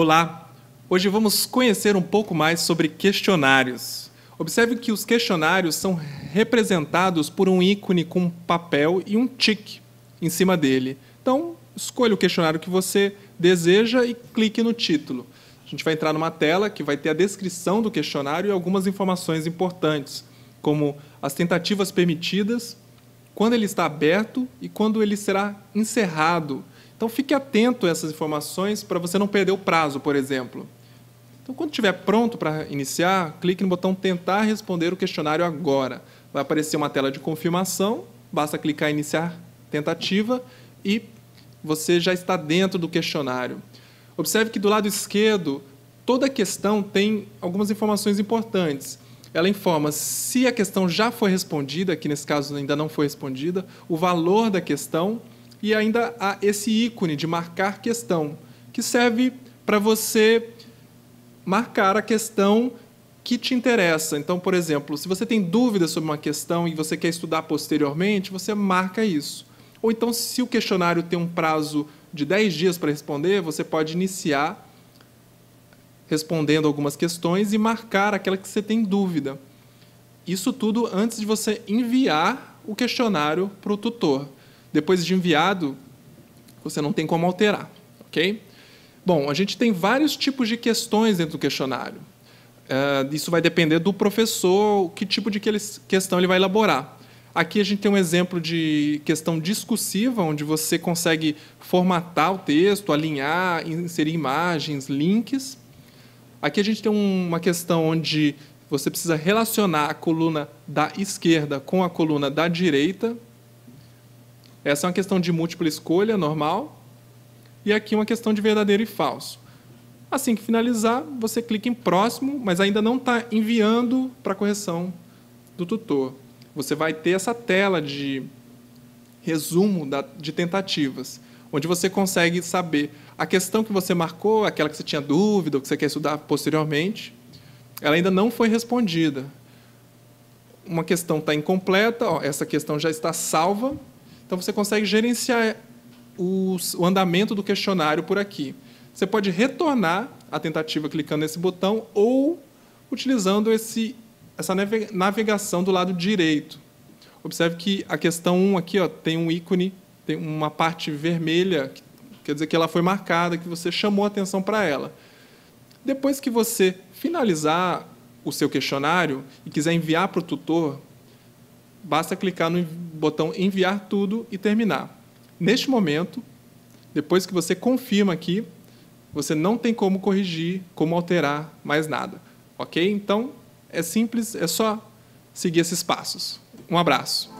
Olá! Hoje vamos conhecer um pouco mais sobre questionários. Observe que os questionários são representados por um ícone com papel e um tique em cima dele. Então, escolha o questionário que você deseja e clique no título. A gente vai entrar numa tela que vai ter a descrição do questionário e algumas informações importantes, como as tentativas permitidas, quando ele está aberto e quando ele será encerrado. Então fique atento a essas informações para você não perder o prazo, por exemplo. Então, quando estiver pronto para iniciar, clique no botão Tentar responder o questionário agora. Vai aparecer uma tela de confirmação, basta clicar em Iniciar tentativa e você já está dentro do questionário. Observe que do lado esquerdo, toda questão tem algumas informações importantes. Ela informa se a questão já foi respondida, que nesse caso ainda não foi respondida, o valor da questão e ainda há esse ícone de marcar questão, que serve para você marcar a questão que te interessa. Então, por exemplo, se você tem dúvidas sobre uma questão e você quer estudar posteriormente, você marca isso. Ou então, se o questionário tem um prazo de 10 dias para responder, você pode iniciar respondendo algumas questões e marcar aquela que você tem dúvida. Isso tudo antes de você enviar o questionário para o tutor. Depois de enviado, você não tem como alterar, ok? Bom, a gente tem vários tipos de questões dentro do questionário. Uh, isso vai depender do professor, que tipo de questão ele vai elaborar. Aqui a gente tem um exemplo de questão discursiva, onde você consegue formatar o texto, alinhar, inserir imagens, links. Aqui a gente tem uma questão onde você precisa relacionar a coluna da esquerda com a coluna da direita. Essa é uma questão de múltipla escolha normal. E aqui uma questão de verdadeiro e falso. Assim que finalizar, você clica em próximo, mas ainda não está enviando para correção do tutor você vai ter essa tela de resumo de tentativas, onde você consegue saber a questão que você marcou, aquela que você tinha dúvida, ou que você quer estudar posteriormente, ela ainda não foi respondida. Uma questão está incompleta, ó, essa questão já está salva, então você consegue gerenciar o andamento do questionário por aqui. Você pode retornar a tentativa clicando nesse botão ou utilizando esse essa navegação do lado direito. Observe que a questão 1 aqui ó, tem um ícone, tem uma parte vermelha, quer dizer que ela foi marcada, que você chamou atenção para ela. Depois que você finalizar o seu questionário e quiser enviar para o tutor, basta clicar no botão enviar tudo e terminar. Neste momento, depois que você confirma aqui, você não tem como corrigir, como alterar mais nada. Ok? Então, é simples, é só seguir esses passos. Um abraço.